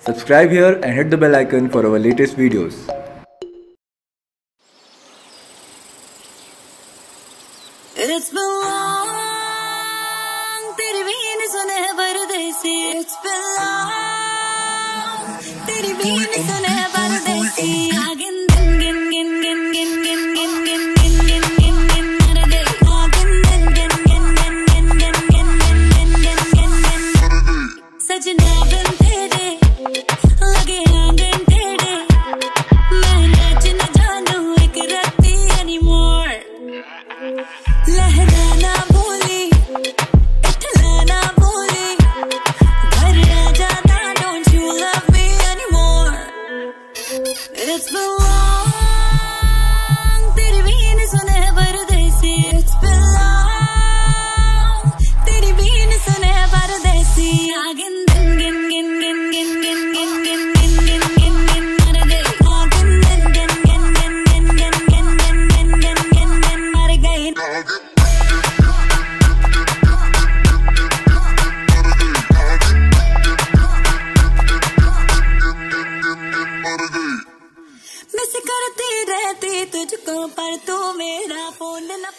Subscribe here and hit the bell icon for our latest videos. It's been long तेरी been सुने परदेसी It's been long तेरी been सुने परदेसी It's तेरी बीन गिन मर गई मर गई रहती तुझको पर तू मेरा फ़ोन न